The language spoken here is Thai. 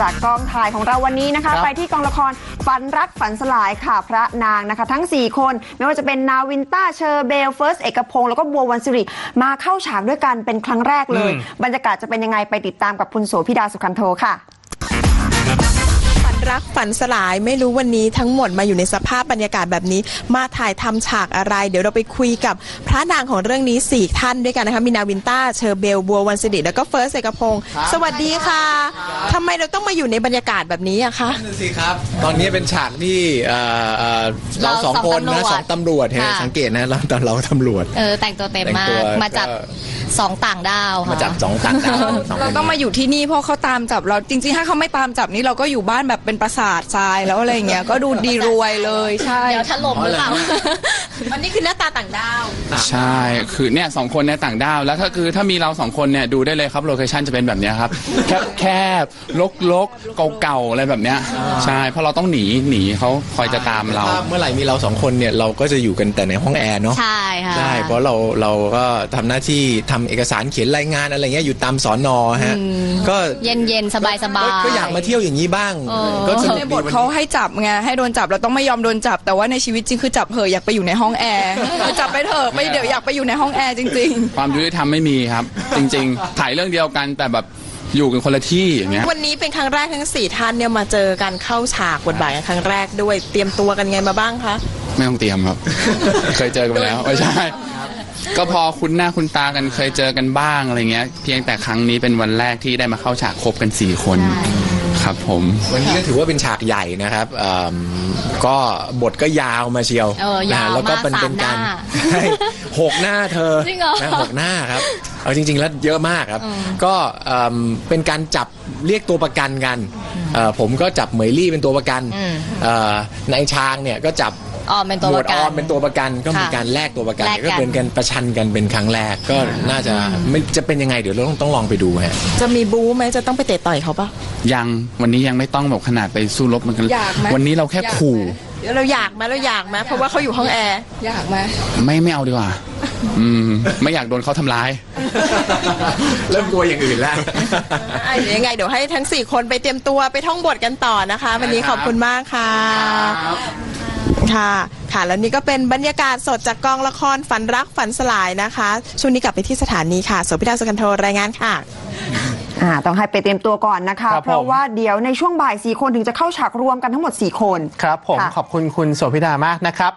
จากกองถ่ายของเราวันนี้นะคะครับไปที่กองละครฝันรักฝันสลายค่ะพระนางนะคะ ทั้ง 4 คน ไม่ว่าจะเป็นนาวินต้าร์เฌอเบลล์เฟิร์สเอกพงศ์แล้วก็บัววันสิริมาเข้าฉากด้วยกันเป็นครั้งแรกเลย บรรยากาศจะเป็นยังไงไปติดตามกับคุณโสพิดาสุขันโทค่ะฝัน รักฝันสลายไม่รู้วันนี้ทั้งหมดมาอยู่ในสภาพบรรยากาศแบบนี้ มาถ่ายทำฉากอะไร เดี๋ยวเราไปคุยกับพระนางของเรื่องนี้สี่ท่านด้วยกันนะคะมีนาวินต้าร์เฌอเบลล์บัววันสิริแล้วก็เฟิร์สเอกพงศ์สวัสดีค่ะทำไมเราต้องมาอยู่ในบรรยากาศแบบนี้อะคะนั่นสิครับ ตอนนี้เป็นฉากที่เอ่อเอ่อเราเราสองสองคนนะตำรวจสองตำรวจเห็นค่ะ สังเกตนะเราตอนเราตำรวจ เออแต่งตัวเต็มแต่งมาตัวกมาจับก็สองต่างดาวค่ะ มาจับสองต่างดาวสองคนเราต้องมาอยู่ที่นี่เพราะเขาตามจับเราจริงๆ ถ้าเขาไม่ตามจับนี่เราก็อยู่บ้านแบบเป็นปราสาททรายแล้วอะไรอย่างเงี้ยก็ดูดีรวยเลยใช่ เดี๋ยวถล่มหรือเปล่า อันนี้คือหน้าตาต่างดาว ใช่คือเนี่ยสองคนเนี่ยต่างด้าวแล้วถ้าคือถ้ามีเราสองคนเนี่ยดูได้เลยครับ location จะเป็นแบบเนี้ยครับ แคบแคบลกลกเก่าๆอะไรแบบเนี้ยใช่เพราะเราต้องหนีหนีเขาคอยจะตามเรา ถ้เมื่อไหร่มีเราสองคนเนี่ยเราก็จะอยู่กันแต่ในห้องแอร์เนาะใช่ค่ะ ใช่เพราะเราเราก็ทำหน้าที่ทำเอกสารเขียนรายงานอะไรเงี้ยอยู่ตามสอนอฮะก็เย็นเย็นๆสบายสบาก็ยก็อยากมาเที่ยวอย่างนี้บ้าง เออก็สนุกในดีบทวันเขานี้ให้จับไงให้โดนจับเราต้องไม่ยอมโดนจับ แต่ว่าในชีวิตจริงคือจับเหอะอยากไปอยู่ในห้องแอร์เออจับไปเถอะไปเดี๋ยวอยากไปอยู่ในห้องแอร์จริงๆความยุติธรรมไม่มีครับ จริง ๆ ถ่ายเรื่องเดียวกันแต่แบบอยู่กันคนละที่อย่างเงี้ย วันนี้เป็นครั้งแรกทั้งสี่ท่านเนี่ยมาเจอกันเข้าฉากบทบาทกันครั้งแรกด้วยเตรียมตัวกันไงมาบ้างคะ ไม่ต้องเตรียมครับ เคยเจอกันมาแล้วไม่ใช่ ก็พอคุ้นหน้าคุ้นตากันเคยเจอกันบ้างอะไรเงี้ย เพียงแต่ครั้งนี้เป็นวันแรกที่ได้มาเข้าฉากคบกันสี่คน ครับผม วันนี้ก็ถือว่าเป็นฉากใหญ่นะครับเอิ่มก็บทก็ยาวมาเชียวเออยาวนะแล้วก็มากเป็นเป็นการสามหน้าใช่หกหน้าเธอจริงเหรอนะหกหน้าครับ เอาจริง ๆ แล้วเยอะมากครับ ก็เอิ่มเป็นการจับเรียกตัวประกันกันเอ่อผมก็จับเหมยลี่เป็นตัวประกันเอ่อนายช้างเนี่ยก็จับ ออมเป็นตัวหมปวดระกัอนอมเป็นตัวประกันก็มีค่ะการแลกตัวประกันแลกกัน ก็เป็นการประชันกันเป็นครั้งแรกก็น่าจะไม่จะเป็นยังไงเดี๋ยวเราต้องต้องลองไปดูฮะ จะมีบู๊ไหมจะต้องไปเตะต่อยเขาปะยังวันนี้ยังไม่ต้องแบบขนาดไปสู้รบเหมือนกันอยากไหมวันนี้เราแค่อยากไหม ขู่ เดี๋ยวเราอยากไหมเราอยากไหมเพราะว่าเขาอยู่ห้องแอร์ อยากไหม ไม่ไม่เอาดีกว่า อืม ไม่อยากโดนเขาทำร้าย เริ่มกลัวอย่างอื่นแล้ว อะเดี๋ยวยังไงเดี๋ยวให้ทั้ง 4 คนไปเตรียมตัวไปท่องบทกันต่อนะคะ วันนี้ขอบคุณมากค่ะ ค่ะ ค่ะ แล้วนี่ก็เป็นบรรยากาศสดจากกองละครฝันรักฝันสลายนะคะ ช่วงนี้กลับไปที่สถานีค่ะโสภิดาสุกันโทรายงานค่ะอ่าต้องให้ไปเตรียมตัวก่อนนะคะ ครับผม เพราะว่าเดี๋ยวในช่วงบ่ายสี่คนถึงจะเข้าฉากรวมกันทั้งหมด 4 คน ครับผม ค่ะ ขอบคุณคุณโสภิดามากนะครับ